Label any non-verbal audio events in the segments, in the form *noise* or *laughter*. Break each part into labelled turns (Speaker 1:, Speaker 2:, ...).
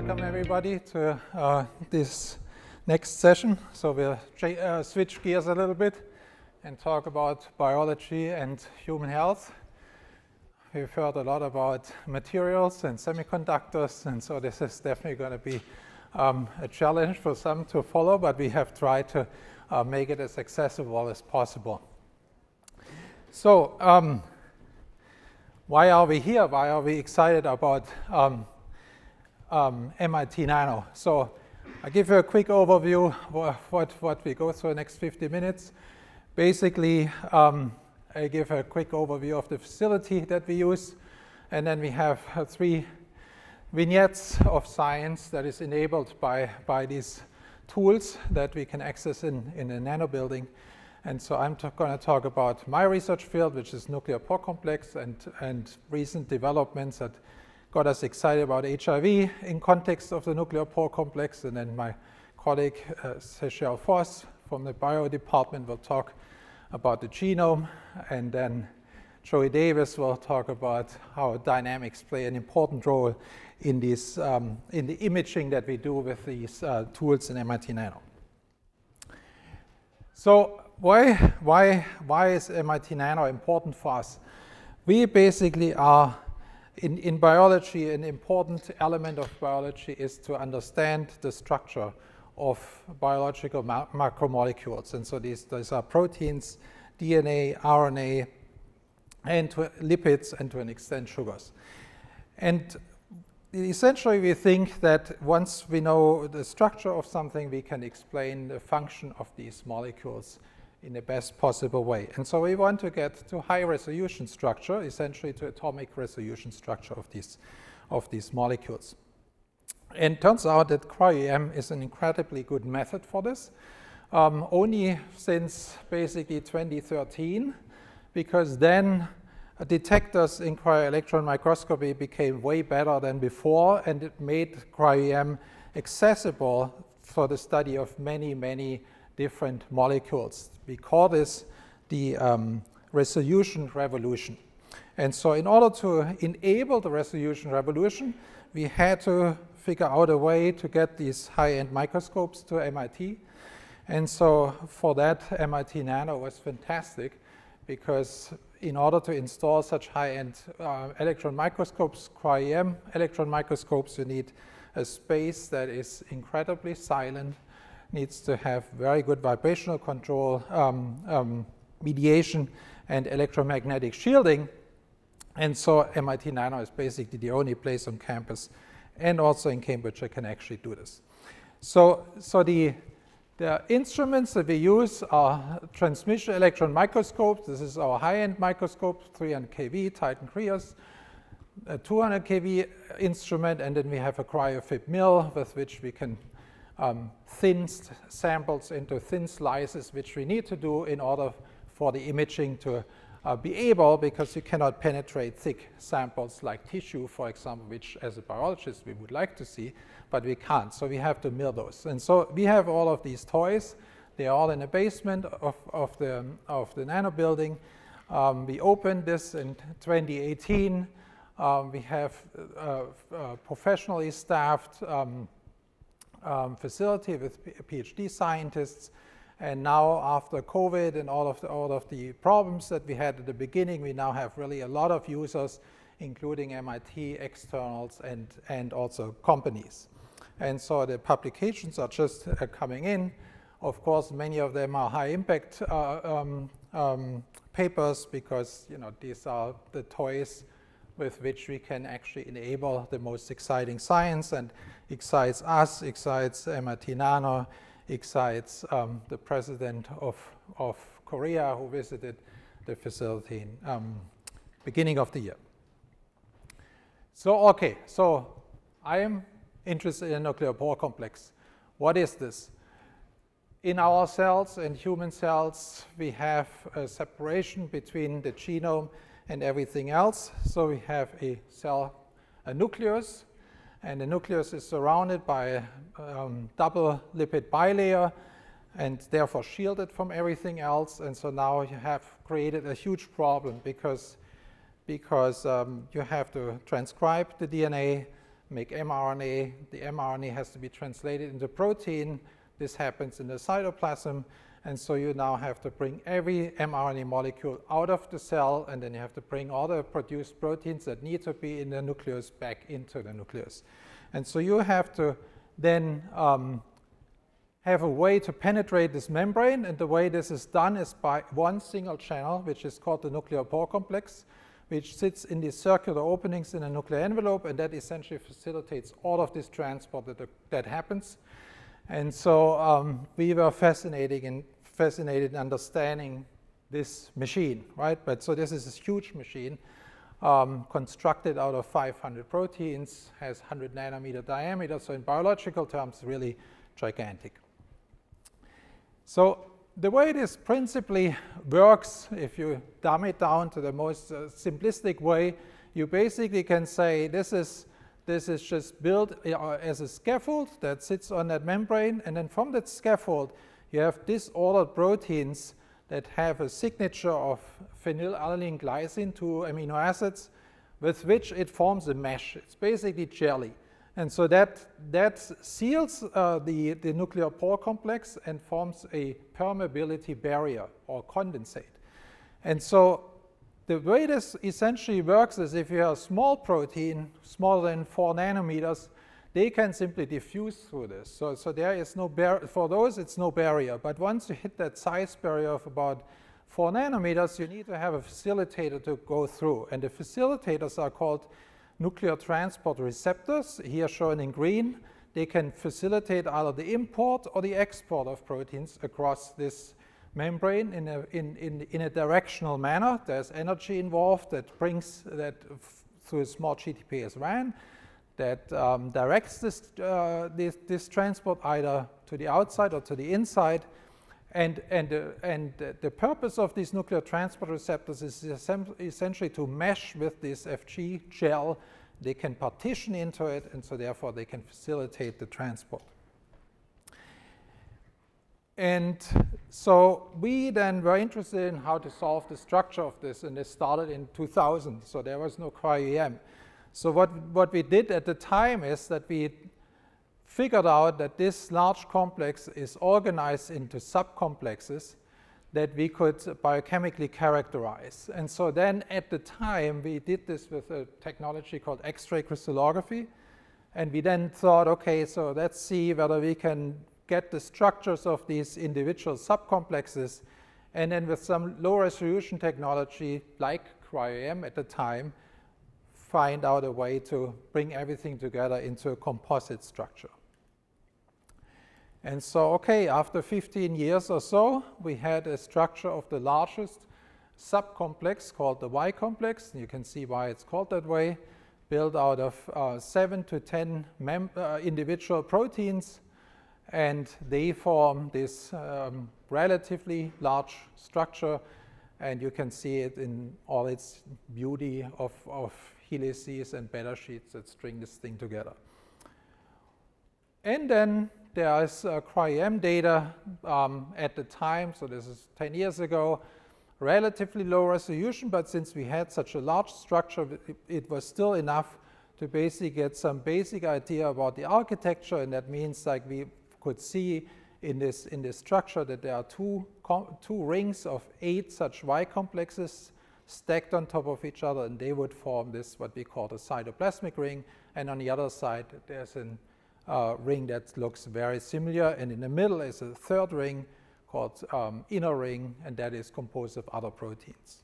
Speaker 1: welcome everybody to uh, this next session. So we'll uh, switch gears a little bit and talk about biology and human health. We've heard a lot about materials and semiconductors, and so this is definitely going to be um, a challenge for some to follow, but we have tried to uh, make it as accessible as possible. So, um, why are we here? Why are we excited about um, um MIT Nano? So, I'll give you a quick overview of what, what we go through the next 50 minutes. Basically, um, I give a quick overview of the facility that we use, and then we have uh, three vignettes of science that is enabled by, by these tools that we can access in, in a nano building. And so I'm going to talk about my research field, which is nuclear pore complex, and, and recent developments that got us excited about HIV in context of the nuclear pore complex. And then my colleague, uh, Seychelle Vos from the bio department will talk about the genome. And then Joey Davis will talk about how dynamics play an important role in, this, um, in the imaging that we do with these uh, tools in MIT Nano. So why, why, why is MIT Nano important for us? We basically are, in, in biology, an important element of biology is to understand the structure of biological ma macromolecules. And so these, these are proteins, DNA, RNA, and lipids, and to an extent sugars. And essentially we think that once we know the structure of something, we can explain the function of these molecules in the best possible way. And so we want to get to high resolution structure, essentially to atomic resolution structure of these, of these molecules. And turns out that cryo-EM is an incredibly good method for this, um, only since basically 2013, because then detectors in cryo-electron microscopy became way better than before, and it made cryo-EM accessible for the study of many, many different molecules. We call this the um, resolution revolution. And so in order to enable the resolution revolution, we had to figure out a way to get these high-end microscopes to MIT. And so for that, MIT Nano was fantastic because in order to install such high-end uh, electron microscopes, cryo-EM electron microscopes, you need a space that is incredibly silent, needs to have very good vibrational control, um, um, mediation, and electromagnetic shielding. And so MIT Nano is basically the only place on campus and also in Cambridge that can actually do this. So, so the the instruments that we use are transmission electron microscopes. This is our high-end microscope, 300 kV, Titan Krios, a 200 kV instrument, and then we have a cryo-FIB mill with which we can um, thin samples into thin slices, which we need to do in order for the imaging to uh, be able, because you cannot penetrate thick samples like tissue, for example, which as a biologist we would like to see but we can't. So we have to mill those. And so we have all of these toys. They're all in the basement of, of, the, of the nano building. Um, we opened this in 2018. Um, we have uh, uh, professionally staffed um, um facility with PhD scientists. And now after COVID and all of, the, all of the problems that we had at the beginning, we now have really a lot of users, including MIT externals and, and also companies. And so the publications are just uh, coming in. Of course, many of them are high impact uh, um, um, papers because you know these are the toys with which we can actually enable the most exciting science and excites us, excites MIT Nano, excites um, the president of, of Korea who visited the facility in um, beginning of the year. So, okay, so I am interested in nuclear pore complex. What is this? In our cells and human cells, we have a separation between the genome and everything else. So we have a cell, a nucleus, and the nucleus is surrounded by a um, double lipid bilayer and therefore shielded from everything else. And so now you have created a huge problem because, because um, you have to transcribe the DNA make mRNA. The mRNA has to be translated into protein. This happens in the cytoplasm. And so you now have to bring every mRNA molecule out of the cell, and then you have to bring all the produced proteins that need to be in the nucleus back into the nucleus. And so you have to then um, have a way to penetrate this membrane, and the way this is done is by one single channel, which is called the nuclear pore complex, which sits in these circular openings in a nuclear envelope, and that essentially facilitates all of this transport that, that happens. And so um, we were fascinated in, fascinated in understanding this machine, right? But so this is a huge machine um, constructed out of 500 proteins, has 100 nanometer diameter, so in biological terms, really gigantic. So the way this principally works, if you dumb it down to the most uh, simplistic way, you basically can say this is this is just built uh, as a scaffold that sits on that membrane, and then from that scaffold, you have disordered proteins that have a signature of phenylalanine glycine, two amino acids, with which it forms a mesh. It's basically jelly. And so that, that seals uh, the, the nuclear pore complex and forms a permeability barrier or condensate. And so the way this essentially works is if you have a small protein, smaller than 4 nanometers, they can simply diffuse through this. So, so there is no for those it's no barrier. But once you hit that size barrier of about 4 nanometers, you need to have a facilitator to go through. And the facilitators are called nuclear transport receptors, here shown in green. They can facilitate either the import or the export of proteins across this membrane in a, in, in, in a directional manner. There's energy involved that brings that through a small GTPase RAN that um, directs this, uh, this, this, transport either to the outside or to the inside. And, and, uh, and the purpose of these nuclear transport receptors is essentially to mesh with this FG gel. They can partition into it, and so therefore they can facilitate the transport. And so we then were interested in how to solve the structure of this, and this started in 2000, so there was no cryo-EM. So what, what we did at the time is that we figured out that this large complex is organized into subcomplexes that we could biochemically characterize. And so then at the time, we did this with a technology called X-ray crystallography. And we then thought, okay, so let's see whether we can get the structures of these individual subcomplexes, and then with some low resolution technology like cryo-EM at the time, find out a way to bring everything together into a composite structure. And so, okay, after 15 years or so, we had a structure of the largest subcomplex called the Y complex. And you can see why it's called that way, built out of uh, 7 to 10 uh, individual proteins and they form this um, relatively large structure and you can see it in all its beauty of, of helices and beta sheets that string this thing together. And then there is uh, cryo-EM data um, at the time, so this is 10 years ago, relatively low resolution, but since we had such a large structure, it, it was still enough to basically get some basic idea about the architecture, and that means like we could see in this, in this structure that there are two, two rings of eight such Y complexes stacked on top of each other, and they would form this, what we call the cytoplasmic ring. And on the other side, there's a uh, ring that looks very similar. And in the middle is a third ring called um, inner ring, and that is composed of other proteins.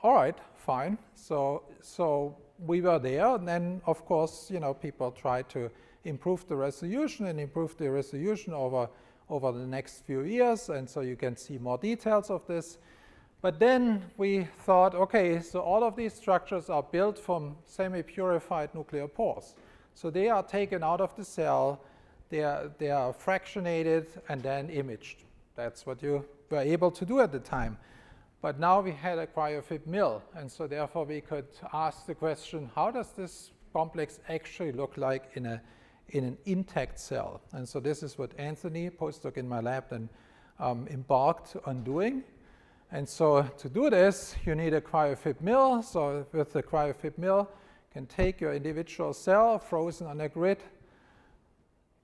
Speaker 1: All right, fine. So, so we were there, and then, of course, you know, people try to improve the resolution and improve the resolution over, over the next few years. And so you can see more details of this. But then we thought, okay, so all of these structures are built from semi-purified nuclear pores. So they are taken out of the cell, they are, they are fractionated and then imaged. That's what you were able to do at the time. But now we had a cryo-FIB mill, and so therefore we could ask the question, how does this complex actually look like in a in an intact cell. And so this is what Anthony, postdoc in my lab, then um, embarked on doing. And so to do this, you need a cryo-FIB mill. So with the cryo-FIB mill, you can take your individual cell frozen on a grid,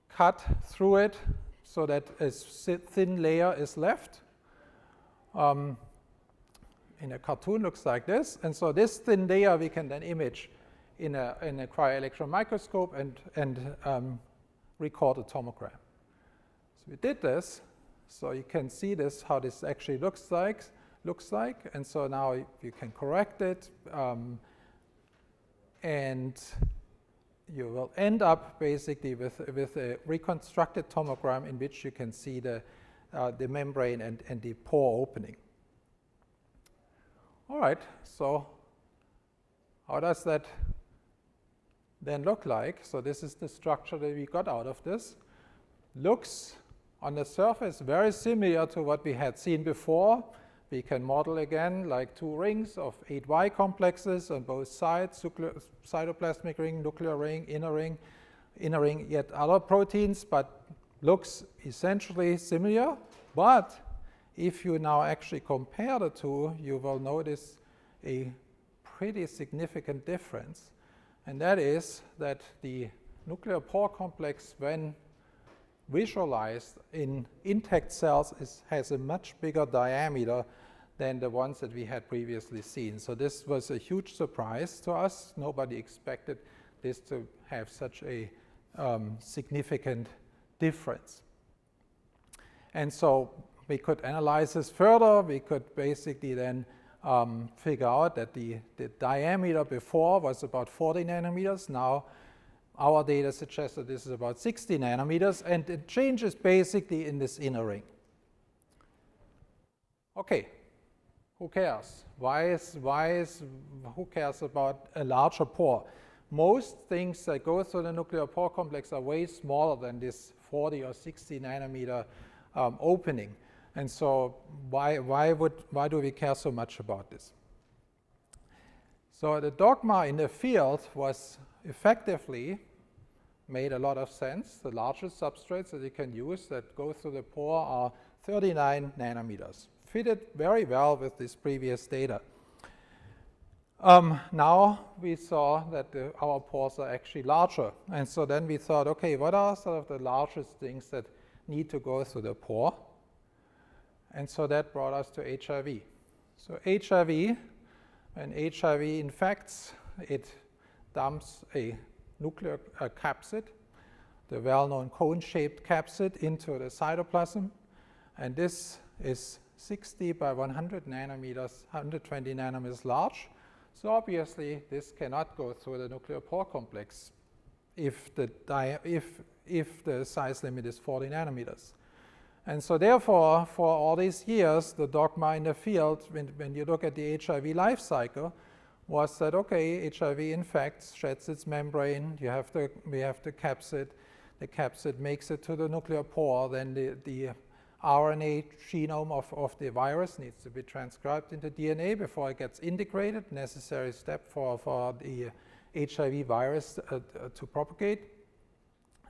Speaker 1: cut through it so that a thin layer is left. Um, in a cartoon looks like this. And so this thin layer we can then image in a, in a cryo-electron microscope and, and um, record a tomogram. So we did this. So you can see this, how this actually looks like. Looks like. And so now you can correct it. Um, and you will end up basically with, with a reconstructed tomogram in which you can see the, uh, the membrane and, and the pore opening. All right, so how does that then look like? So this is the structure that we got out of this. Looks on the surface very similar to what we had seen before. We can model again like two rings of 8Y complexes on both sides, cytoplasmic ring, nuclear ring, inner ring, inner ring, yet other proteins, but looks essentially similar. But if you now actually compare the two, you will notice a pretty significant difference. And that is that the nuclear pore complex, when visualized in intact cells is, has a much bigger diameter than the ones that we had previously seen. So this was a huge surprise to us. Nobody expected this to have such a um, significant difference. And so we could analyze this further. We could basically then um, figure out that the, the diameter before was about 40 nanometers. Now our data suggests that this is about 60 nanometers, and it changes basically in this inner ring. Okay, who cares? Why is, why is, who cares about a larger pore? Most things that go through the nuclear pore complex are way smaller than this 40 or 60 nanometer um, opening. And so why, why, would, why do we care so much about this? So the dogma in the field was effectively made a lot of sense. The largest substrates that you can use that go through the pore are 39 nanometers. Fitted very well with this previous data. Um, now we saw that the, our pores are actually larger. And so then we thought, okay, what are sort of the largest things that need to go through the pore? And so that brought us to HIV. So HIV, when HIV infects, it dumps a nuclear capsid, the well-known cone-shaped capsid, into the cytoplasm. And this is 60 by 100 nanometers, 120 nanometers large. So obviously, this cannot go through the nuclear pore complex if the, if, if the size limit is 40 nanometers. And so therefore, for all these years, the dogma in the field, when, when you look at the HIV life cycle, was that, okay, HIV infects, sheds its membrane, you have the, we have the capsid, the capsid makes it to the nuclear pore, then the, the RNA genome of, of the virus needs to be transcribed into DNA before it gets integrated, necessary step for, for the HIV virus uh, to propagate.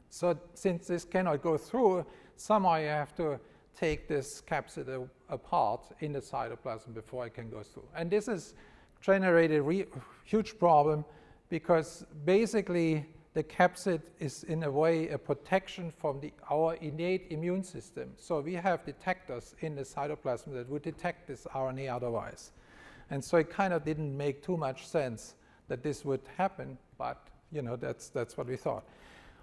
Speaker 1: So since this cannot go through, somehow you have to take this capsid apart in the cytoplasm before it can go through. And this has generated a huge problem because basically the capsid is in a way a protection from the, our innate immune system. So we have detectors in the cytoplasm that would detect this RNA otherwise. And so it kind of didn't make too much sense that this would happen, but you know, that's, that's what we thought.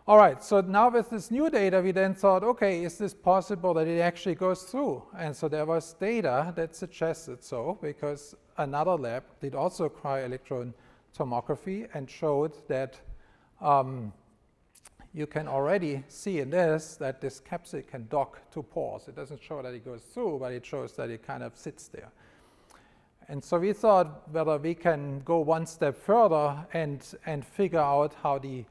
Speaker 1: All right, so now with this new data, we then thought, okay, is this possible that it actually goes through? And so there was data that suggested so, because another lab did also cryo-electron tomography and showed that um, you can already see in this that this capsid can dock to pores. It doesn't show that it goes through, but it shows that it kind of sits there. And so we thought whether we can go one step further and, and figure out how the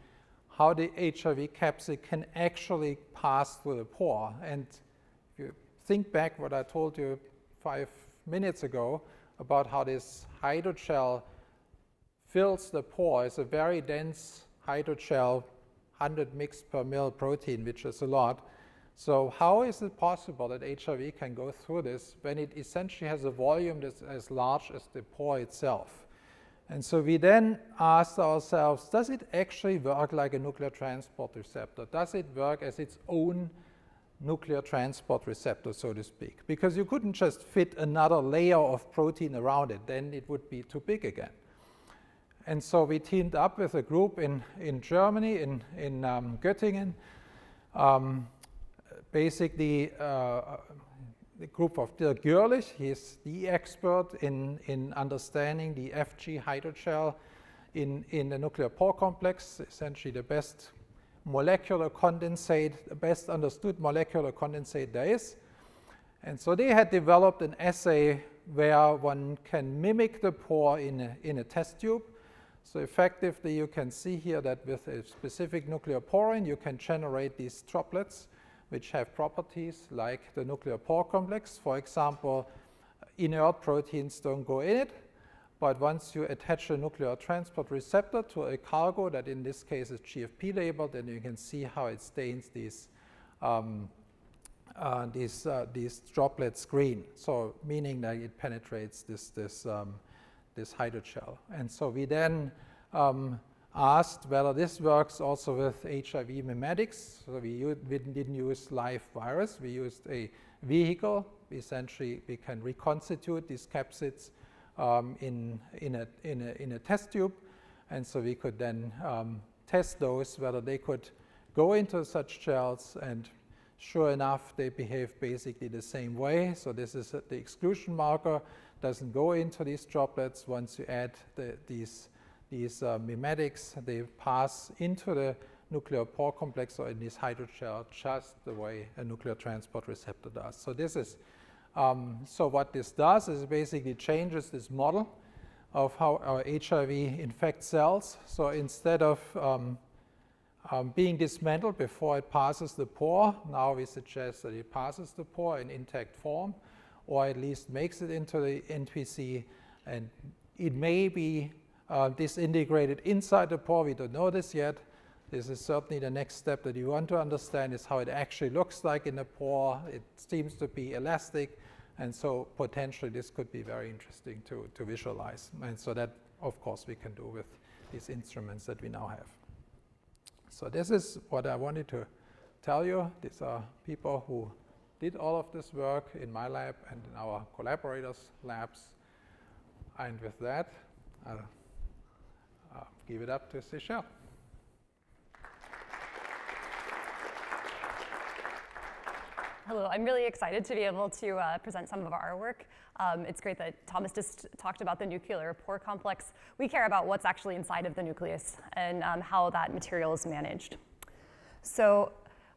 Speaker 1: how the HIV capsid can actually pass through the pore. And if you think back what I told you five minutes ago about how this hydrogel fills the pore, it's a very dense hydrogel, 100 mg per mil protein, which is a lot. So how is it possible that HIV can go through this when it essentially has a volume that's as large as the pore itself? And so we then asked ourselves, does it actually work like a nuclear transport receptor? Does it work as its own nuclear transport receptor, so to speak? Because you couldn't just fit another layer of protein around it, then it would be too big again. And so we teamed up with a group in, in Germany, in, in um, Göttingen, um, basically uh, the group of Dirk Görlich. He's the expert in, in understanding the FG hydrogel in, in the nuclear pore complex, essentially the best molecular condensate, the best understood molecular condensate there is. And so they had developed an assay where one can mimic the pore in a, in a test tube. So effectively, you can see here that with a specific nucleoporin, you can generate these droplets which have properties like the nuclear pore complex. For example, inert proteins don't go in it, but once you attach a nuclear transport receptor to a cargo that in this case is GFP labeled, then you can see how it stains these, um, uh, these, uh, these droplets green. So meaning that it penetrates this, this, um, this hydrogel. And so we then um, asked whether this works also with HIV mimetics. So we, we didn't use live virus, we used a vehicle. Essentially, we can reconstitute these capsids um, in, in, a, in, a, in a test tube. And so we could then um, test those, whether they could go into such gels and sure enough, they behave basically the same way. So this is the exclusion marker, doesn't go into these droplets. Once you add the, these these uh, mimetics, they pass into the nuclear pore complex or in this hydrogel just the way a nuclear transport receptor does. So this is, um, so what this does is basically changes this model of how our HIV infects cells. So instead of um, um, being dismantled before it passes the pore, now we suggest that it passes the pore in intact form, or at least makes it into the NPC, and it may be uh, disintegrated inside the pore. We don't know this yet. This is certainly the next step that you want to understand is how it actually looks like in the pore. It seems to be elastic, and so potentially this could be very interesting to, to visualize. And so that, of course, we can do with these instruments that we now have. So this is what I wanted to tell you. These are people who did all of this work in my lab and in our collaborators' labs. And with that, I'll uh, give it up to Seychelles.
Speaker 2: Hello, I'm really excited to be able to uh, present some of our work. Um, it's great that Thomas just talked about the nuclear pore complex. We care about what's actually inside of the nucleus and um, how that material is managed. So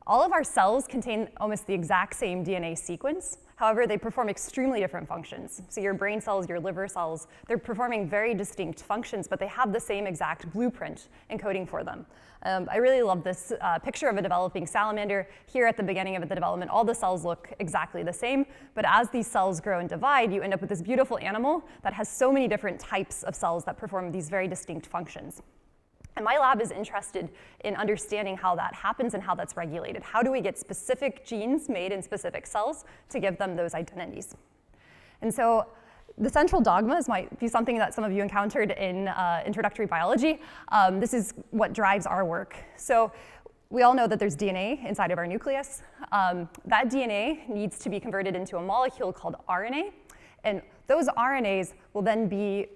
Speaker 2: all of our cells contain almost the exact same DNA sequence, However, they perform extremely different functions. So your brain cells, your liver cells, they're performing very distinct functions, but they have the same exact blueprint encoding for them. Um, I really love this uh, picture of a developing salamander. Here at the beginning of the development, all the cells look exactly the same, but as these cells grow and divide, you end up with this beautiful animal that has so many different types of cells that perform these very distinct functions. And my lab is interested in understanding how that happens and how that's regulated. How do we get specific genes made in specific cells to give them those identities? And so the central dogmas might be something that some of you encountered in uh, introductory biology. Um, this is what drives our work. So we all know that there's DNA inside of our nucleus. Um, that DNA needs to be converted into a molecule called RNA. And those RNAs will then be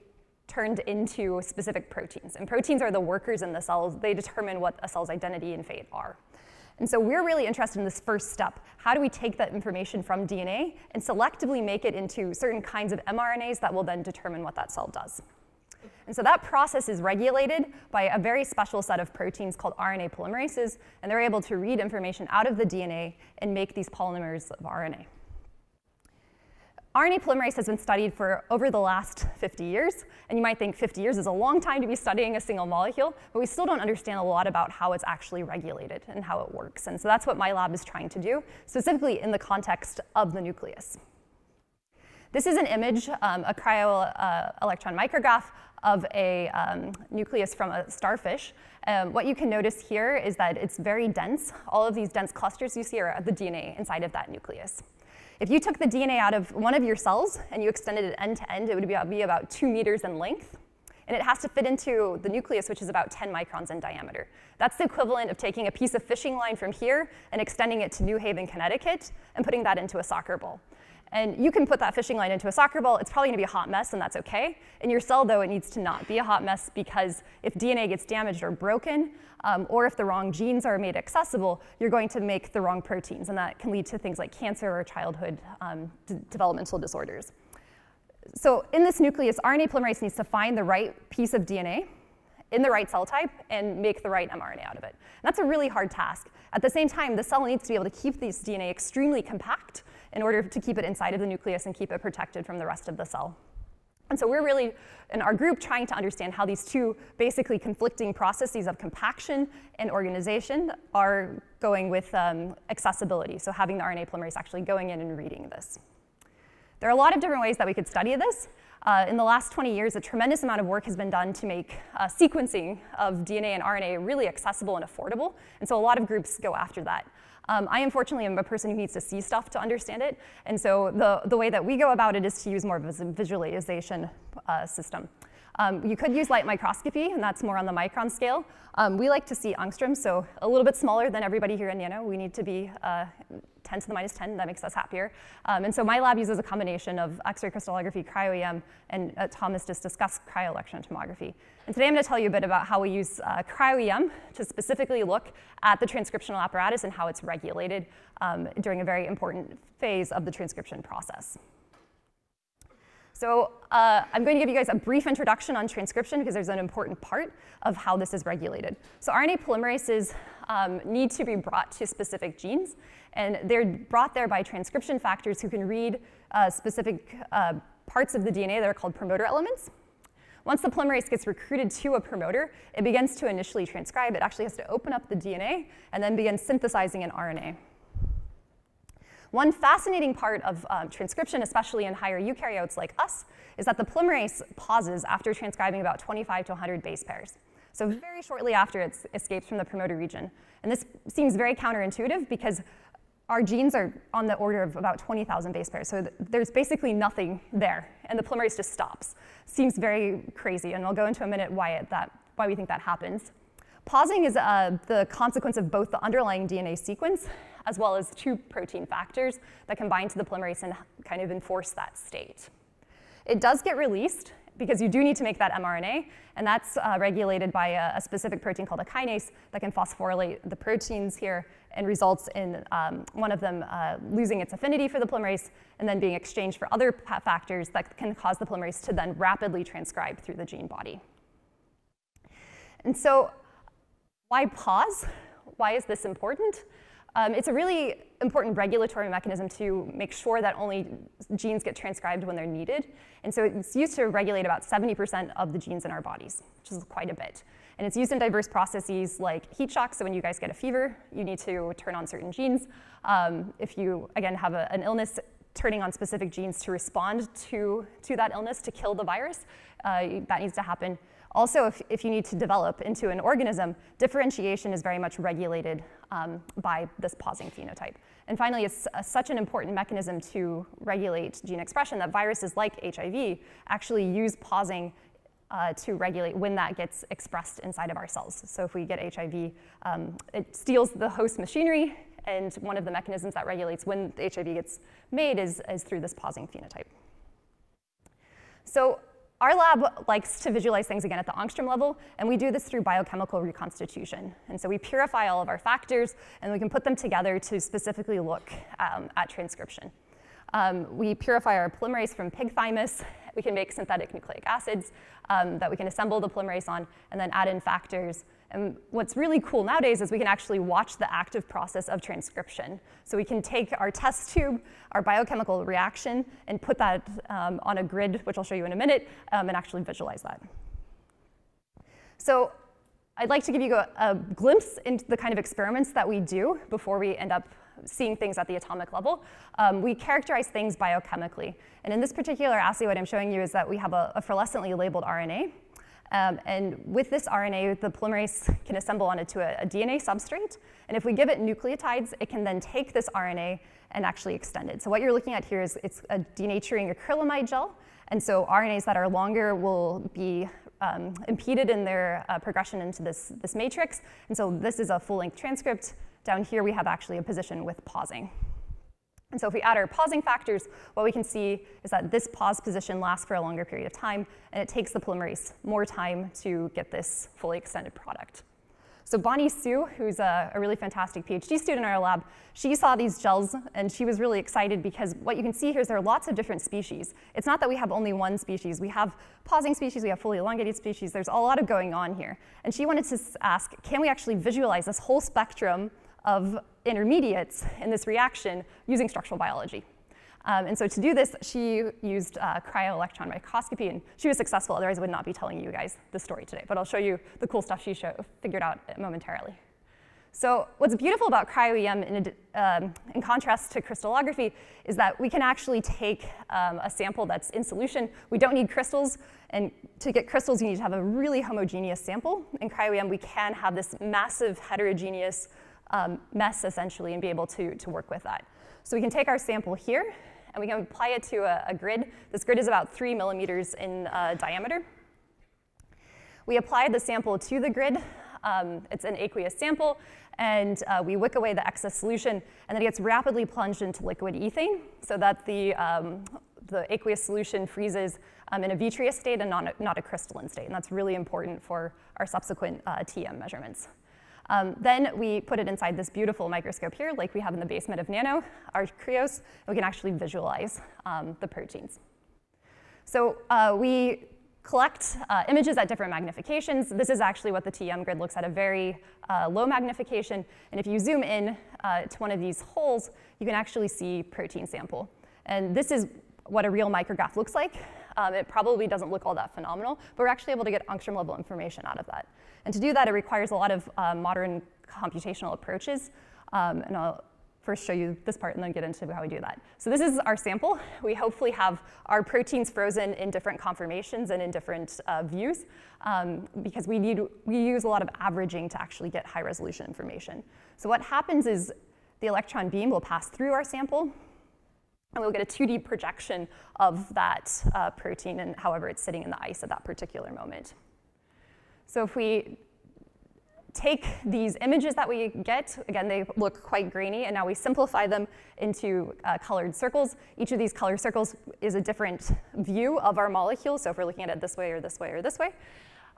Speaker 2: turned into specific proteins. And proteins are the workers in the cells. They determine what a cell's identity and fate are. And so we're really interested in this first step. How do we take that information from DNA and selectively make it into certain kinds of mRNAs that will then determine what that cell does? And so that process is regulated by a very special set of proteins called RNA polymerases, and they're able to read information out of the DNA and make these polymers of RNA. RNA polymerase has been studied for over the last 50 years, and you might think 50 years is a long time to be studying a single molecule, but we still don't understand a lot about how it's actually regulated and how it works. And so that's what my lab is trying to do, specifically in the context of the nucleus. This is an image, um, a cryo-electron uh, micrograph of a um, nucleus from a starfish. Um, what you can notice here is that it's very dense. All of these dense clusters you see are the DNA inside of that nucleus. If you took the DNA out of one of your cells and you extended it end to end, it would be about two meters in length. and it has to fit into the nucleus, which is about 10 microns in diameter. That's the equivalent of taking a piece of fishing line from here and extending it to New Haven, Connecticut, and putting that into a soccer ball. And you can put that fishing line into a soccer ball. It's probably going to be a hot mess, and that's OK. In your cell, though, it needs to not be a hot mess because if DNA gets damaged or broken, um, or if the wrong genes are made accessible, you're going to make the wrong proteins, and that can lead to things like cancer or childhood um, developmental disorders. So in this nucleus, RNA polymerase needs to find the right piece of DNA in the right cell type and make the right mRNA out of it. And that's a really hard task. At the same time, the cell needs to be able to keep this DNA extremely compact in order to keep it inside of the nucleus and keep it protected from the rest of the cell. And so we're really, in our group, trying to understand how these two basically conflicting processes of compaction and organization are going with um, accessibility, so having the RNA polymerase actually going in and reading this. There are a lot of different ways that we could study this. Uh, in the last 20 years, a tremendous amount of work has been done to make uh, sequencing of DNA and RNA really accessible and affordable, and so a lot of groups go after that. Um, I unfortunately am a person who needs to see stuff to understand it, and so the, the way that we go about it is to use more of a visualization uh, system. Um, you could use light microscopy, and that's more on the micron scale. Um, we like to see angstroms, so a little bit smaller than everybody here in Nano. We need to be uh, 10 to the minus 10, that makes us happier. Um, and so my lab uses a combination of X-ray crystallography, cryo-EM, and uh, Thomas just discussed cryo-electron tomography. And today I'm going to tell you a bit about how we use uh, cryo-EM to specifically look at the transcriptional apparatus and how it's regulated um, during a very important phase of the transcription process. So uh, I'm going to give you guys a brief introduction on transcription because there's an important part of how this is regulated. So RNA polymerases um, need to be brought to specific genes, and they're brought there by transcription factors who can read uh, specific uh, parts of the DNA that are called promoter elements. Once the polymerase gets recruited to a promoter, it begins to initially transcribe. It actually has to open up the DNA and then begin synthesizing an RNA. One fascinating part of um, transcription, especially in higher eukaryotes like us, is that the polymerase pauses after transcribing about 25 to 100 base pairs. So very shortly after it escapes from the promoter region. And this seems very counterintuitive because our genes are on the order of about 20,000 base pairs. So th there's basically nothing there, and the polymerase just stops. Seems very crazy, and I'll go into a minute why, it, that, why we think that happens. Pausing is uh, the consequence of both the underlying DNA sequence as well as two protein factors that combine to the polymerase and kind of enforce that state. It does get released because you do need to make that mRNA, and that's uh, regulated by a, a, specific protein called a kinase that can phosphorylate the proteins here and results in um, one of them uh, losing its affinity for the polymerase and then being exchanged for other factors that can cause the polymerase to then rapidly transcribe through the gene body. And so why pause? Why is this important? Um, it's a really important regulatory mechanism to make sure that only genes get transcribed when they're needed. And so it's used to regulate about 70% of the genes in our bodies, which is quite a bit. And it's used in diverse processes like heat shock. So when you guys get a fever, you need to turn on certain genes. Um, if you, again, have a, an illness, turning on specific genes to respond to, to that illness to kill the virus, uh, that needs to happen. Also, if, if you need to develop into an organism, differentiation is very much regulated um, by this pausing phenotype. And finally, it's uh, such an important mechanism to regulate gene expression that viruses like HIV actually use pausing uh, to regulate when that gets expressed inside of our cells. So if we get HIV, um, it steals the host machinery, and one of the mechanisms that regulates when HIV gets made is, is through this pausing phenotype. So our lab likes to visualize things again at the angstrom level, and we do this through biochemical reconstitution. And so we purify all of our factors, and we can put them together to specifically look um, at transcription. Um, we purify our polymerase from pig thymus. We can make synthetic nucleic acids um, that we can assemble the polymerase on, and then add in factors and what's really cool nowadays is we can actually watch the active process of transcription. So we can take our test tube, our biochemical reaction, and put that um, on a grid, which I'll show you in a minute, um, and actually visualize that. So I'd like to give you a, a, glimpse into the kind of experiments that we do before we end up seeing things at the atomic level. Um, we characterize things biochemically. And in this particular assay, what I'm showing you is that we have a, a fluorescently labeled RNA. Um, and with this RNA, the polymerase can assemble onto a, a, DNA substrate. And if we give it nucleotides, it can then take this RNA and actually extend it. So what you're looking at here is it's a denaturing acrylamide gel. And so RNAs that are longer will be um, impeded in their uh, progression into this, this matrix. And so this is a full-length transcript. Down here, we have actually a position with pausing. And so if we add our pausing factors, what we can see is that this pause position lasts for a longer period of time, and it takes the polymerase more time to get this fully extended product. So Bonnie Sue, who's a, a, really fantastic PhD student in our lab, she saw these gels and she was really excited because what you can see here is there are lots of different species. It's not that we have only one species. We have pausing species, we have fully elongated species. There's a lot of going on here. And she wanted to ask, can we actually visualize this whole spectrum of intermediates in this reaction using structural biology? Um, and so to do this, she used uh, cryo-electron microscopy, and she was successful. Otherwise, I would not be telling you guys the story today. But I'll show you the cool stuff she figured out momentarily. So what's beautiful about cryo-EM in, um, in, contrast to crystallography is that we can actually take um, a sample that's in solution. We don't need crystals, and to get crystals, you need to have a really homogeneous sample. In cryo-EM, we can have this massive heterogeneous um, mess, essentially, and be able to, to work with that. So we can take our sample here, and we can apply it to a, a grid. This grid is about three millimeters in uh, diameter. We apply the sample to the grid. Um, it's an aqueous sample, and uh, we wick away the excess solution, and then it gets rapidly plunged into liquid ethane so that the, um, the aqueous solution freezes um, in a vitreous state and not a, not a crystalline state. And that's really important for our subsequent uh, TEM measurements. Um, then we put it inside this beautiful microscope here, like we have in the basement of Nano, our Krios, and we can actually visualize um, the proteins. So uh, we collect uh, images at different magnifications. This is actually what the TEM grid looks at, a very uh, low magnification. And if you zoom in uh, to one of these holes, you can actually see protein sample. And this is what a real micrograph looks like. Um, it probably doesn't look all that phenomenal, but we're actually able to get angstrom level information out of that. And to do that, it requires a lot of uh, modern computational approaches. Um, and I'll first show you this part and then get into how we do that. So this is our sample. We hopefully have our proteins frozen in different conformations and in different uh, views um, because we, need, we use a lot of averaging to actually get high resolution information. So what happens is the electron beam will pass through our sample and we'll get a 2D projection of that uh, protein and however it's sitting in the ice at that particular moment. So if we take these images that we get, again, they look quite grainy, and now we simplify them into uh, colored circles. Each of these colored circles is a different view of our molecule, so if we're looking at it this way or this way or this way.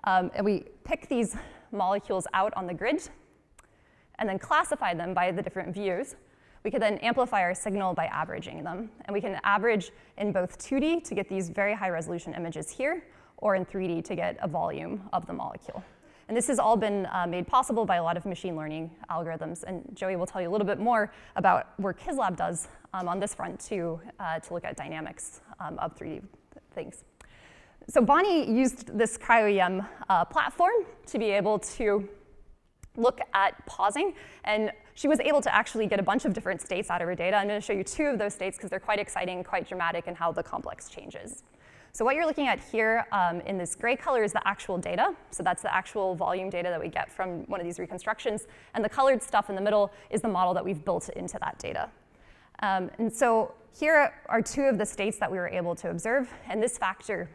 Speaker 2: Um, and we pick these molecules out on the grid and then classify them by the different views. We could then amplify our signal by averaging them. And we can average in both 2D to get these very high resolution images here, or in 3D to get a volume of the molecule. And this has all been uh, made possible by a lot of machine learning algorithms. And Joey will tell you a little bit more about work his lab does um, on this front to, uh, to look at dynamics um, of 3D things. So Bonnie used this cryo-EM uh, platform to be able to look at pausing. And she was able to actually get a bunch of different states out of her data. I'm going to show you two of those states because they're quite exciting, quite dramatic, and how the complex changes. So what you're looking at here um, in this gray color is the actual data. So that's the actual volume data that we get from one of these reconstructions. And the colored stuff in the middle is the model that we've built into that data. Um, and so here are two of the states that we were able to observe. And this factor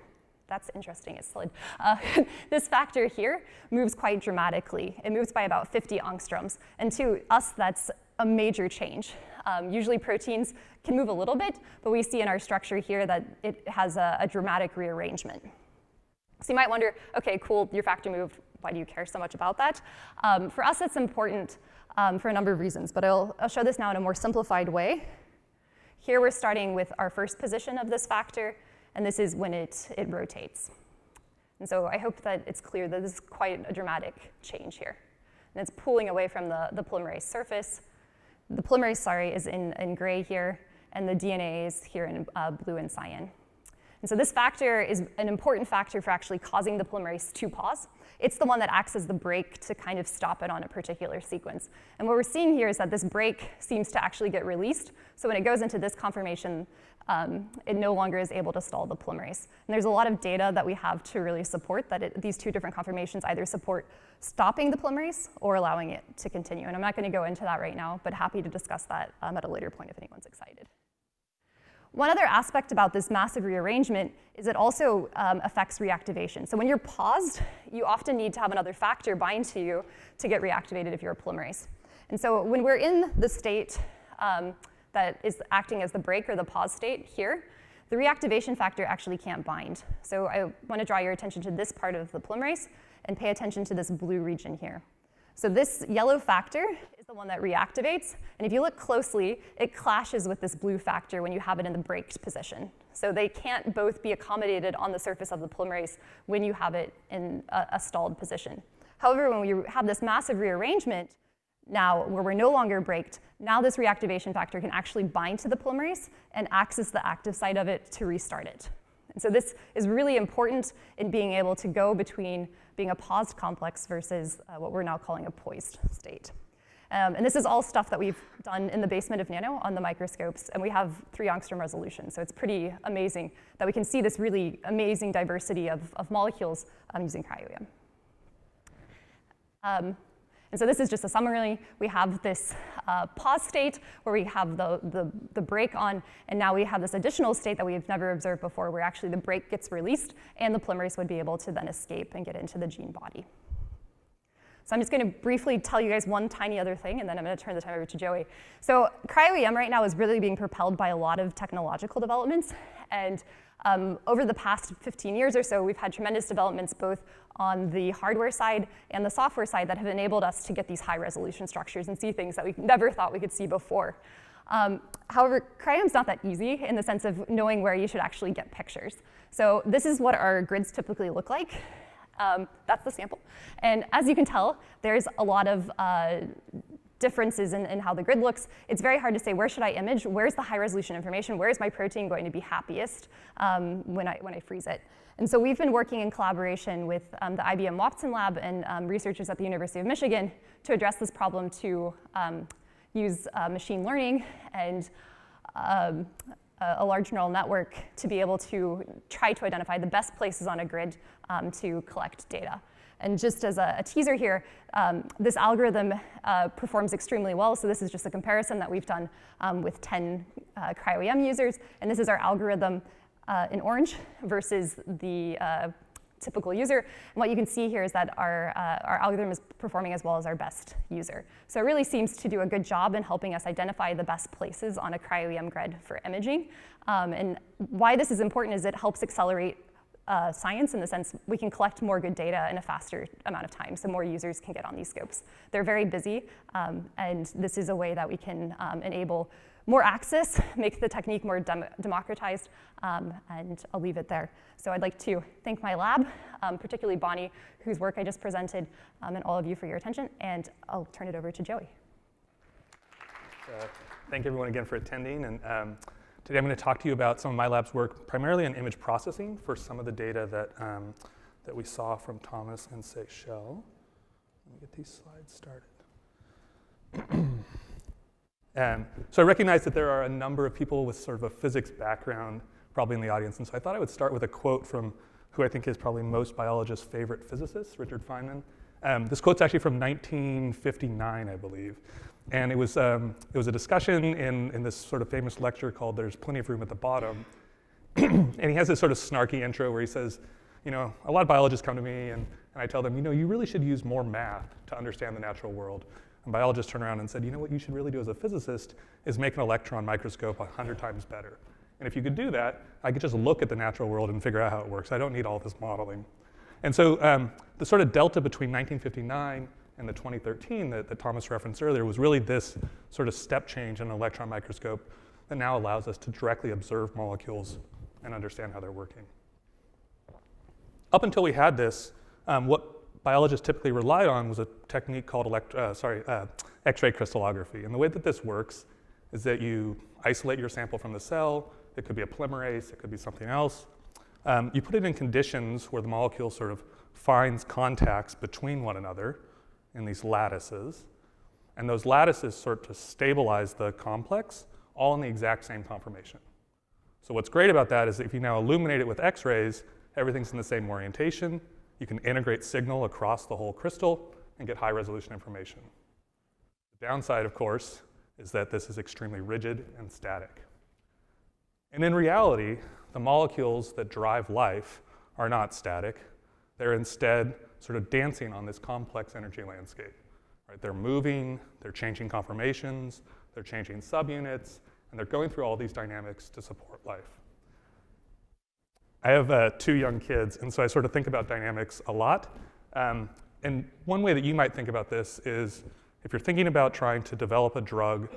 Speaker 2: that's interesting, it slid. Uh, *laughs* this factor here moves quite dramatically. It moves by about 50 angstroms. And to us, that's a major change. Um, usually proteins can move a little bit, but we see in our structure here that it has a, a dramatic rearrangement. So you might wonder, okay, cool, your factor moved. Why do you care so much about that? Um, for us, it's important um, for a number of reasons, but I'll, I'll show this now in a more simplified way. Here we're starting with our first position of this factor, and this is when it, it rotates. And so I hope that it's clear that this is quite a dramatic change here. And it's pulling away from the, the polymerase surface. The polymerase, sorry, is in, in gray here, and the DNA is here in uh, blue and cyan. And so this factor is an important factor for actually causing the polymerase to pause. It's the one that acts as the brake to kind of stop it on a particular sequence. And what we're seeing here is that this brake seems to actually get released. So when it goes into this conformation, um, it no longer is able to stall the polymerase. And there's a lot of data that we have to really support that it, these two different conformations either support stopping the polymerase or allowing it to continue. And I'm not going to go into that right now, but happy to discuss that um, at a later point if anyone's excited. One other aspect about this massive rearrangement is it also um, affects reactivation. So when you're paused, you often need to have another factor bind to you to get reactivated if you're a polymerase. And so when we're in the state um, that is acting as the brake or the pause state here, the reactivation factor actually can't bind. So I want to draw your attention to this part of the polymerase and pay attention to this blue region here. So this yellow factor is the one that reactivates. And if you look closely, it clashes with this blue factor when you have it in the braked position. So they can't both be accommodated on the surface of the polymerase when you have it in a, a stalled position. However, when we have this massive rearrangement, now where we're no longer braked, now this reactivation factor can actually bind to the polymerase and access the active site of it to restart it. And so this is really important in being able to go between being a paused complex versus uh, what we're now calling a poised state. Um, and this is all stuff that we've done in the basement of Nano on the microscopes, and we have three angstrom resolution. So it's pretty amazing that we can see this really amazing diversity of, of molecules um, using cryo-EM. Um, and so this is just a summary. We have this uh, pause state where we have the, the, the brake on, and now we have this additional state that we've never observed before where actually the brake gets released and the polymerase would be able to then escape and get into the gene body. So I'm just going to briefly tell you guys one tiny other thing, and then I'm going to turn the time over to Joey. So cryo-EM right now is really being propelled by a lot of technological developments, and um, over the past 15 years or so, we've had tremendous developments both on the hardware side and the software side that have enabled us to get these high resolution structures and see things that we never thought we could see before. Um, however, cryo-EM's not that easy in the sense of knowing where you should actually get pictures. So this is what our grids typically look like. Um, that's the sample. And as you can tell, there's a lot of uh, differences in, in, how the grid looks, it's very hard to say where should I image, where's the high resolution information, where is my protein going to be happiest um, when, I, when I freeze it. And so we've been working in collaboration with um, the IBM Watson Lab and um, researchers at the University of Michigan to address this problem to um, use uh, machine learning and um, a large neural network to be able to try to identify the best places on a grid um, to collect data. And just as a, a teaser here, um, this algorithm uh, performs extremely well. So this is just a comparison that we've done um, with 10 uh, cryo-EM users. And this is our algorithm uh, in orange versus the uh, typical user. And what you can see here is that our, uh, our algorithm is performing as well as our best user. So it really seems to do a good job in helping us identify the best places on a cryo-EM grid for imaging. Um, and why this is important is it helps accelerate uh, science in the sense we can collect more good data in a faster amount of time so more users can get on these scopes. They're very busy um, and this is a way that we can um, enable more access, *laughs* make the technique more dem democratized, um, and I'll leave it there. So I'd like to thank my lab, um, particularly Bonnie, whose work I just presented, um, and all of you for your attention, and I'll turn it over to Joey.
Speaker 3: Uh, thank everyone again for attending. and. Today I'm going to talk to you about some of my lab's work, primarily in image processing for some of the data that, um, that we saw from Thomas and Seychelles. Let me get these slides started. *clears throat* um, so I recognize that there are a number of people with sort of a physics background probably in the audience, and so I thought I would start with a quote from who I think is probably most biologists' favorite physicist, Richard Feynman. Um, this quote's actually from 1959, I believe. And it was, um, it was a discussion in, in this sort of famous lecture called There's Plenty of Room at the Bottom. *clears throat* and he has this sort of snarky intro where he says, you know, a lot of biologists come to me and, and I tell them, you know, you really should use more math to understand the natural world. And biologists turn around and said, you know what you should really do as a physicist is make an electron microscope 100 times better. And if you could do that, I could just look at the natural world and figure out how it works. I don't need all this modeling. And so um, the sort of delta between 1959 and the 2013 that, that Thomas referenced earlier was really this sort of step change in an electron microscope that now allows us to directly observe molecules and understand how they're working. Up until we had this, um, what biologists typically relied on was a technique called elect- uh, sorry, uh, X-ray crystallography. And the way that this works is that you isolate your sample from the cell. It could be a polymerase, it could be something else. Um, you put it in conditions where the molecule sort of finds contacts between one another in these lattices. And those lattices sort to stabilize the complex all in the exact same conformation. So what's great about that is if you now illuminate it with x-rays, everything's in the same orientation. You can integrate signal across the whole crystal and get high resolution information. The downside, of course, is that this is extremely rigid and static. And in reality, the molecules that drive life are not static. They're instead sort of dancing on this complex energy landscape. Right? They're moving, they're changing conformations, they're changing subunits, and they're going through all these dynamics to support life. I have uh, two young kids, and so I sort of think about dynamics a lot. Um, and one way that you might think about this is if you're thinking about trying to develop a drug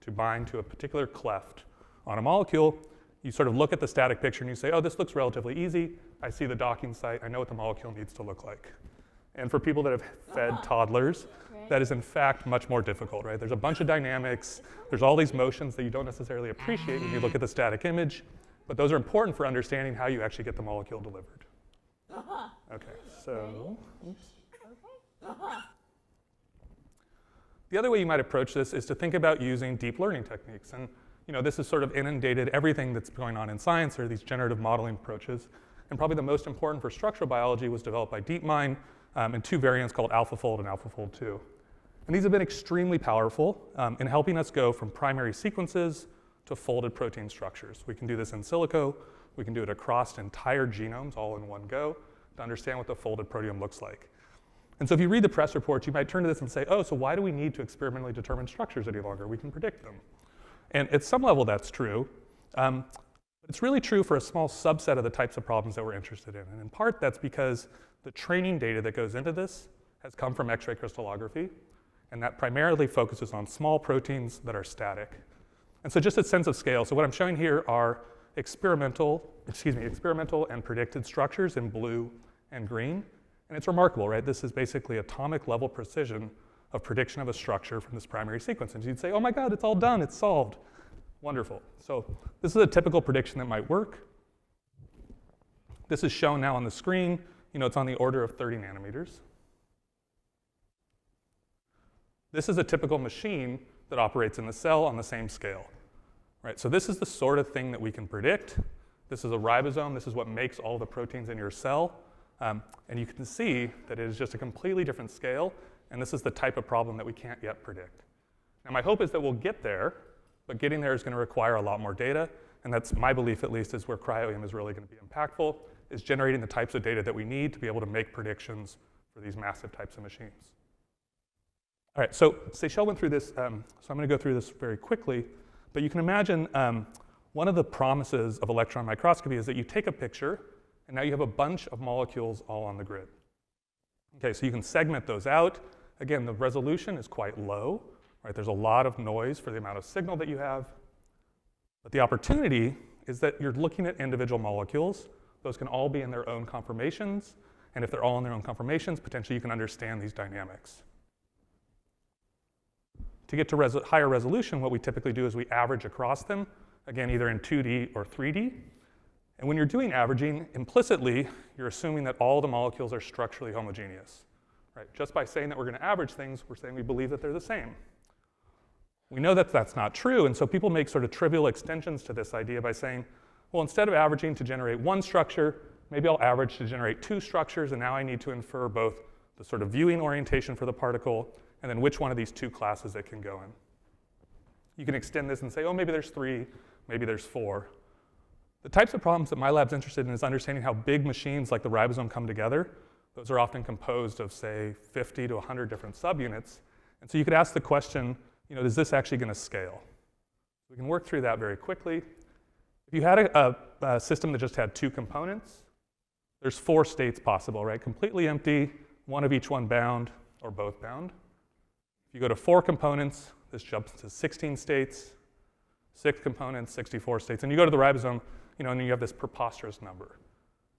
Speaker 3: to bind to a particular cleft on a molecule, you sort of look at the static picture and you say, oh, this looks relatively easy. I see the docking site. I know what the molecule needs to look like. And for people that have fed uh-huh. toddlers, that is in fact much more difficult, right? There's a bunch of dynamics. There's all these motions that you don't necessarily appreciate when you look at the static image, but those are important for understanding how you actually get the molecule delivered. Uh-huh. Okay, so. Uh-huh. The other way you might approach this is to think about using deep learning techniques. And you know, this has sort of inundated everything that's going on in science or these generative modeling approaches. And probably the most important for structural biology was developed by DeepMind um, in two variants called AlphaFold and AlphaFold 2. And these have been extremely powerful um, in helping us go from primary sequences to folded protein structures. We can do this in silico. We can do it across entire genomes all in one go to understand what the folded proteome looks like. And so if you read the press reports, you might turn to this and say, oh, so why do we need to experimentally determine structures any longer? We can predict them. And at some level, that's true. Um, it's really true for a small subset of the types of problems that we're interested in. And in part, that's because the training data that goes into this has come from X-ray crystallography, and that primarily focuses on small proteins that are static. And so just a sense of scale, so what I'm showing here are experimental, excuse me, experimental and predicted structures in blue and green. And it's remarkable, right? This is basically atomic level precision of prediction of a structure from this primary sequence. And you'd say, oh my God, it's all done, it's solved. Wonderful. So this is a typical prediction that might work. This is shown now on the screen. You know, it's on the order of 30 nanometers. This is a typical machine that operates in the cell on the same scale. Right? So this is the sort of thing that we can predict. This is a ribosome. This is what makes all the proteins in your cell. Um, and you can see that it is just a completely different scale and this is the type of problem that we can't yet predict. Now, my hope is that we'll get there, but getting there is going to require a lot more data. And that's my belief, at least, is where cryo-EM is really going to be impactful, is generating the types of data that we need to be able to make predictions for these massive types of machines. All right, so Seychelle went through this, um, so I'm going to go through this very quickly. But you can imagine um, one of the promises of electron microscopy is that you take a picture, and now you have a bunch of molecules all on the grid. Okay, so you can segment those out. Again, the resolution is quite low, right? There's a lot of noise for the amount of signal that you have. But the opportunity is that you're looking at individual molecules. Those can all be in their own conformations. And if they're all in their own conformations, potentially you can understand these dynamics. To get to res higher resolution, what we typically do is we average across them, again, either in 2D or 3D. And when you're doing averaging, implicitly, you're assuming that all the molecules are structurally homogeneous. Right? Just by saying that we're going to average things, we're saying we believe that they're the same. We know that that's not true, and so people make sort of trivial extensions to this idea by saying, well, instead of averaging to generate one structure, maybe I'll average to generate two structures, and now I need to infer both the sort of viewing orientation for the particle and then which one of these two classes it can go in. You can extend this and say, oh, maybe there's three, maybe there's four. The types of problems that my lab's interested in is understanding how big machines like the ribosome come together. Those are often composed of, say, 50 to 100 different subunits. And so you could ask the question, you know, is this actually going to scale? We can work through that very quickly. If you had a, a, a, system that just had two components, there's four states possible, right? Completely empty, one of each one bound, or both bound. If you go to four components, this jumps to 16 states, six components, 64 states. And you go to the ribosome, you know, and you have this preposterous number.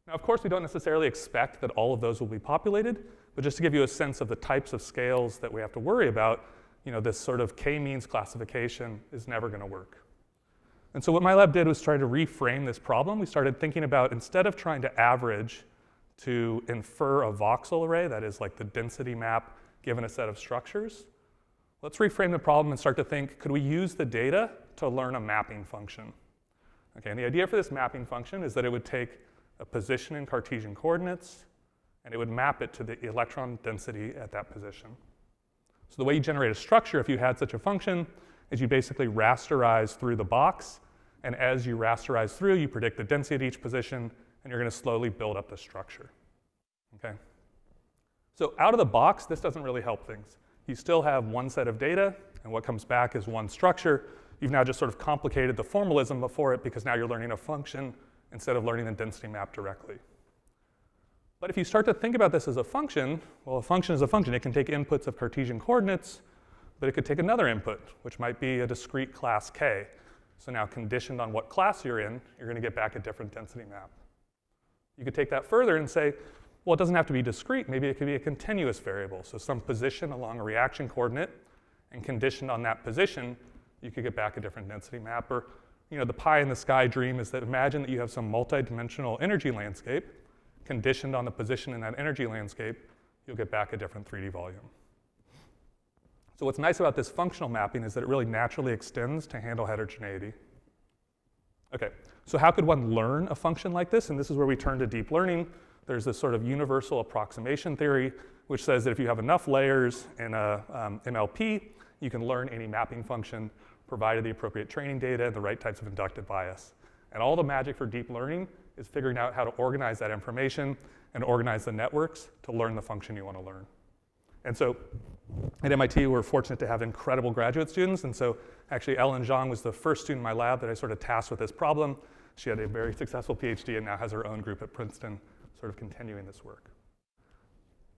Speaker 3: Now, of course, we don't necessarily expect that all of those will be populated, but just to give you a sense of the types of scales that we have to worry about, you know, this sort of k-means classification is never going to work. And so what my lab did was try to reframe this problem. We started thinking about, instead of trying to average to infer a voxel array, that is like the density map given a set of structures, let's reframe the problem and start to think, could we use the data to learn a mapping function? Okay, and the idea for this mapping function is that it would take a position in Cartesian coordinates and it would map it to the electron density at that position. So the way you generate a structure if you had such a function is you basically rasterize through the box And as you rasterize through, you predict the density at each position, and you're to slowly build up the structure. Okay? So out of the box, this doesn't really help things. You still have one set of data, and what comes back is one structure. You've now just sort of complicated the formalism before it because now you're learning a function instead of learning the density map directly. But if you start to think about this as a function, well, a function is a function. It can take inputs of Cartesian coordinates, but it could take another input, which might be a discrete class k. So now conditioned on what class you're in, you're going to get back a different density map. You could take that further and say, well, it doesn't have to be discrete. Maybe it could be a continuous variable. So some position along a reaction coordinate, and conditioned on that position, you could get back a different density map. Or, you know, the pie in the sky dream is that imagine that you have some multidimensional energy landscape, conditioned on the position in that energy landscape, you'll get back a different 3D volume. So what's nice about this functional mapping is that it really naturally extends to handle heterogeneity. Okay, so how could one learn a function like this? And this is where we turn to deep learning. There's this sort of universal approximation theory, which says that if you have enough layers in a um, MLP, you can learn any mapping function provided the appropriate training data and the right types of inductive bias. And all the magic for deep learning is figuring out how to organize that information and organize the networks to learn the function you want to learn. And so at MIT, we're fortunate to have incredible graduate students. And so actually, Ellen Zhong was the first student in my lab that I sort of tasked with this problem. She had a very successful PhD and now has her own group at Princeton, sort of continuing this work.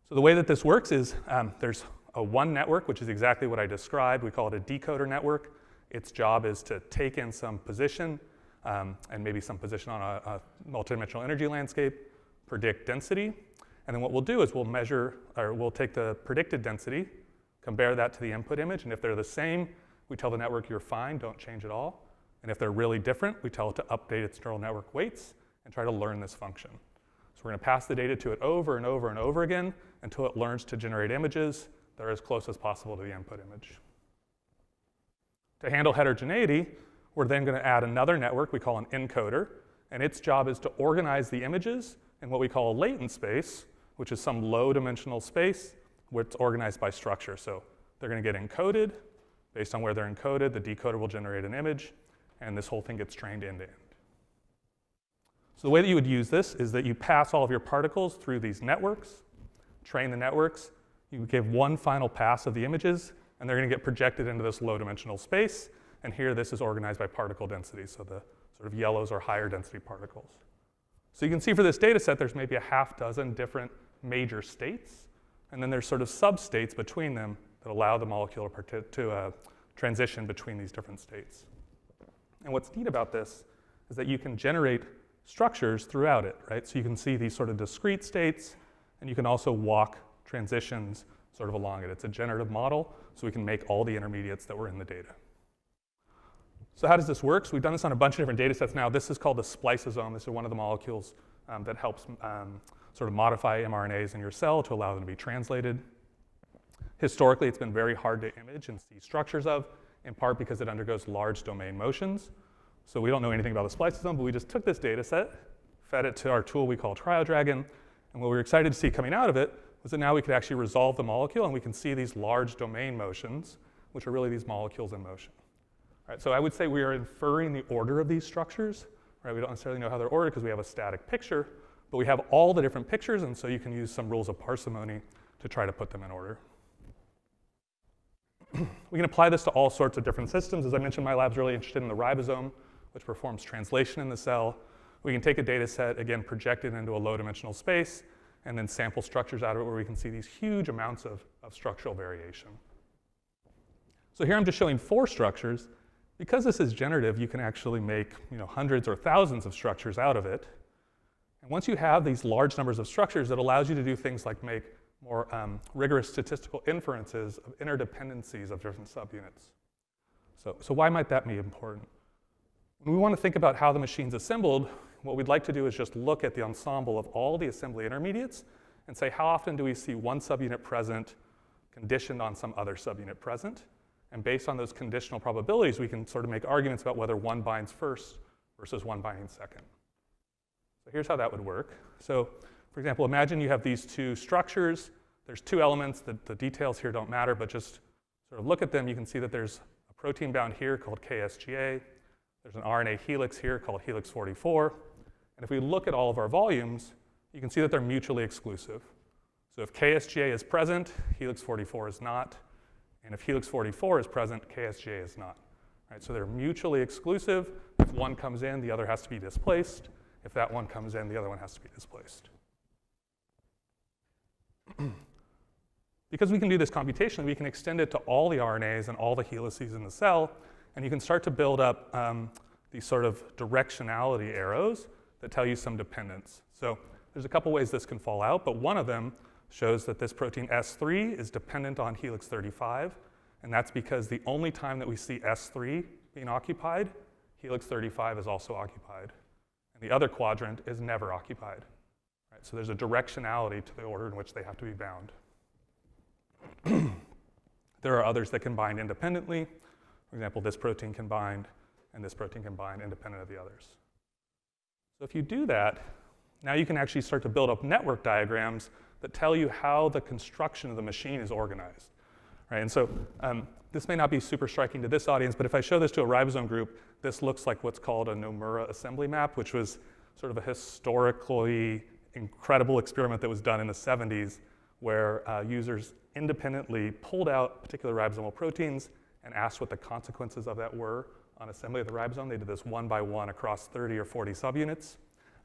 Speaker 3: So the way that this works is um, there's a one network, which is exactly what I described. We call it a decoder network. Its job is to take in some position um, and maybe some position on a, a multidimensional energy landscape, predict density, and then what we'll do is we'll measure, or we'll take the predicted density, compare that to the input image, and if they're the same, we tell the network you're fine, don't change at all. And if they're really different, we tell it to update its neural network weights and try to learn this function. So we're to pass the data to it over and over and over again until it learns to generate images that are as close as possible to the input image. To handle heterogeneity, we're then going to add another network we call an encoder, and its job is to organize the images in what we call a latent space, which is some low dimensional space where it's organized by structure. So they're going to get encoded. Based on where they're encoded, the decoder will generate an image, and this whole thing gets trained end to end. So the way that you would use this is that you pass all of your particles through these networks, train the networks, you give one final pass of the images, and they're going to get projected into this low dimensional space. And here, this is organized by particle density. So the sort of yellows are higher density particles. So you can see for this data set, there's maybe a half dozen different major states. And then there's sort of substates between them that allow the molecule to, to uh, transition between these different states. And what's neat about this is that you can generate structures throughout it, right? So you can see these sort of discrete states, and you can also walk transitions sort of along it. It's a generative model, so we can make all the intermediates that were in the data. So how does this work? So we've done this on a bunch of different data sets now. This is called the spliceosome. This is one of the molecules um, that helps um, sort of modify mRNAs in your cell to allow them to be translated. Historically, it's been very hard to image and see structures of, in part because it undergoes large domain motions. So we don't know anything about the spliceosome, but we just took this data set, fed it to our tool we call cryoDRGN, and what we were excited to see coming out of it was that now we could actually resolve the molecule and we can see these large domain motions, which are really these molecules in motion. Right, so I would say we are inferring the order of these structures. Right? We don't necessarily know how they're ordered because we have a static picture, but we have all the different pictures, and so you can use some rules of parsimony to try to put them in order. *clears throat* we can apply this to all sorts of different systems. As I mentioned, my lab's really interested in the ribosome, which performs translation in the cell. We can take a data set, again, project it into a low dimensional space, and then sample structures out of it where we can see these huge amounts of, of structural variation. So here I'm just showing four structures. Because this is generative, you can actually make you know, hundreds or thousands of structures out of it. And once you have these large numbers of structures, it allows you to do things like make more um, rigorous statistical inferences of interdependencies of different subunits. So, so why might that be important? When we want to think about how the machine's assembled, what we'd like to do is just look at the ensemble of all the assembly intermediates and say how often do we see one subunit present conditioned on some other subunit present? And based on those conditional probabilities, we can sort of make arguments about whether one binds first versus one binding second. Here's how that would work. So for example, imagine you have these two structures. There's two elements. The, the details here don't matter, but just sort of look at them. You can see that there's a protein bound here called KSGA. There's an RNA helix here called helix 44. And if we look at all of our volumes, you can see that they're mutually exclusive. So if KSGA is present, helix 44 is not. And if helix 44 is present, KSGA is not. Right, so they're mutually exclusive. If one comes in, the other has to be displaced. If that one comes in, the other one has to be displaced. *clears throat* because we can do this computationally, we can extend it to all the RNAs and all the helices in the cell, and you can start to build up um, these sort of directionality arrows that tell you some dependence. So there's a couple ways this can fall out, but one of them shows that this protein S3 is dependent on helix 35, and that's because the only time that we see S3 being occupied, helix 35 is also occupied. And the other quadrant is never occupied. Right? So there's a directionality to the order in which they have to be bound. *clears throat* there are others that can bind independently. For example, this protein can bind, and this protein can bind independent of the others. So if you do that, now you can actually start to build up network diagrams that tell you how the construction of the machine is organized. Right? And so um, this may not be super striking to this audience, but if I show this to a ribosome group, this looks like what's called a Nomura assembly map, which was sort of a historically incredible experiment that was done in the 70s where uh, users independently pulled out particular ribosomal proteins and asked what the consequences of that were on assembly of the ribosome. They did this one by one across 30 or 40 subunits.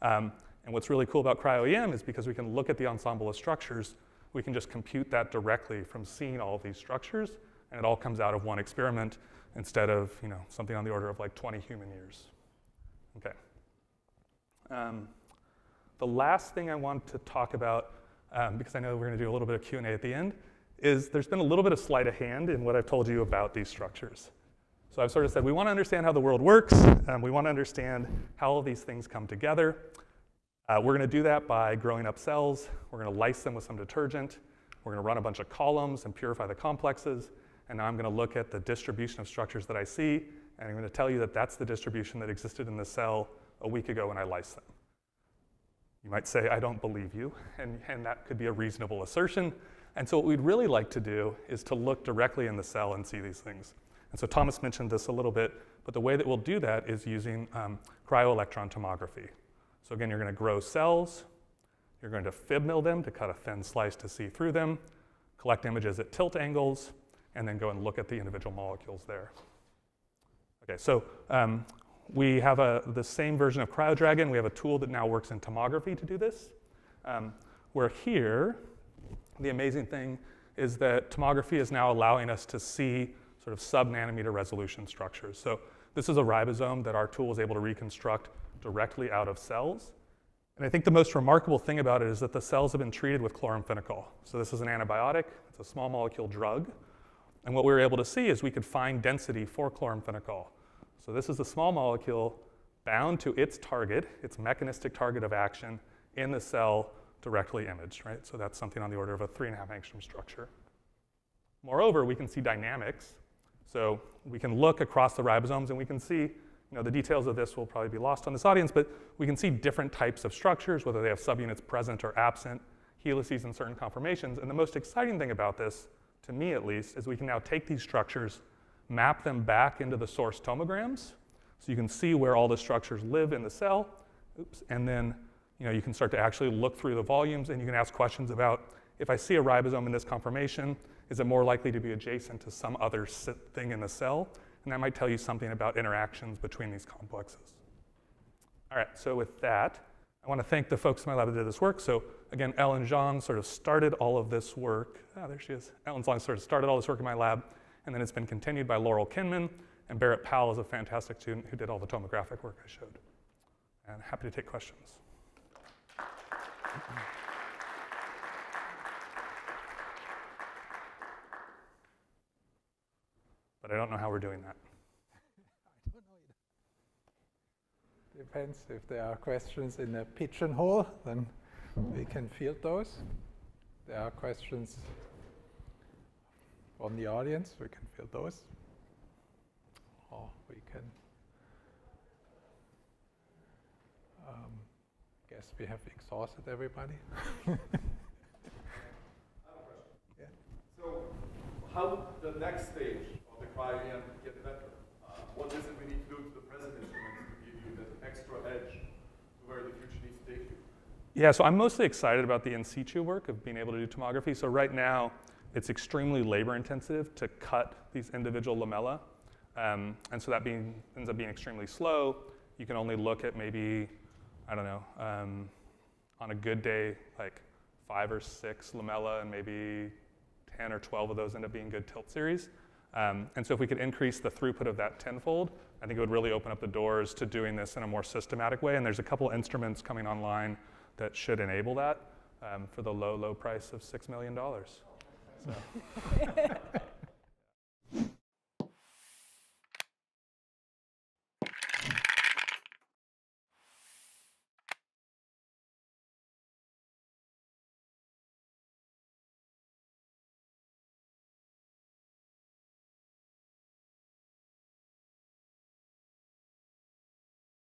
Speaker 3: Um, and what's really cool about cryo-EM is because we can look at the ensemble of structures, we can just compute that directly from seeing all of these structures, and it all comes out of one experiment instead of you know, something on the order of like 20 human years. Okay. Um, the last thing I want to talk about, um, because I know we're going to do a little bit of Q&A at the end, is there's been a little bit of sleight of hand in what I've told you about these structures. So I've sort of said we want to understand how the world works, um, we want to understand how all these things come together. Uh, we're going to do that by growing up cells. We're going to lyse them with some detergent. We're going to run a bunch of columns and purify the complexes. And now I'm going to look at the distribution of structures that I see, and I'm going to tell you that that's the distribution that existed in the cell a week ago when I lysed them. You might say, I don't believe you, and, and that could be a reasonable assertion. And so what we'd really like to do is to look directly in the cell and see these things. And so Thomas mentioned this a little bit, but the way that we'll do that is using um, cryo-electron tomography. So again, you're going to grow cells, you're going to FIB mill them to cut a thin slice to see through them, collect images at tilt angles, and then go and look at the individual molecules there. Okay, so um, we have a, the same version of cryoDRGN. We have a tool that now works in tomography to do this. Um, where here, the amazing thing is that tomography is now allowing us to see sort of sub-nanometer resolution structures. So this is a ribosome that our tool is able to reconstruct directly out of cells. And I think the most remarkable thing about it is that the cells have been treated with chloramphenicol. So this is an antibiotic, it's a small molecule drug. And what we were able to see is we could find density for chloramphenicol. So this is a small molecule bound to its target, its mechanistic target of action in the cell directly imaged, right? So that's something on the order of a three and a half angstrom structure. Moreover, we can see dynamics. So we can look across the ribosomes and we can see you know, the details of this will probably be lost on this audience, but we can see different types of structures, whether they have subunits present or absent, helices in certain conformations. And the most exciting thing about this, to me at least, is we can now take these structures, map them back into the source tomograms, so you can see where all the structures live in the cell, oops, and then you, know, you can start to actually look through the volumes and you can ask questions about if I see a ribosome in this conformation, is it more likely to be adjacent to some other thing in the cell? and that might tell you something about interactions between these complexes. All right, so with that, I want to thank the folks in my lab that did this work. So again, Ellen Zhong sort of started all of this work. Ah, there she is. Ellen Zhong sort of started all this work in my lab, and then it's been continued by Laurel Kinman, and Barrett Powell is a fantastic student who did all the tomographic work I showed. And happy to take questions. but I don't know how we're doing that.
Speaker 1: I don't know either. Depends if there are questions in a pigeonhole, then we can field those. There are questions from the audience, we can field those. Or we can um, guess we have exhausted everybody. *laughs*
Speaker 4: yeah. So how the next stage of the cryo-EM get better? Uh, what is it we need to do to the presidency extra edge to where the future needs to take you?
Speaker 3: Yeah, so I'm mostly excited about the in situ work of being able to do tomography. So right now, it's extremely labor intensive to cut these individual lamella. Um, and so that being, ends up being extremely slow. You can only look at maybe, I don't know, um, on a good day, like five or six lamella, and maybe 10 or 12 of those end up being good tilt series. Um, and so if we could increase the throughput of that tenfold, I think it would really open up the doors to doing this in a more systematic way. And there's a couple instruments coming online that should enable that um, for the low, low price of $6 million. So. *laughs*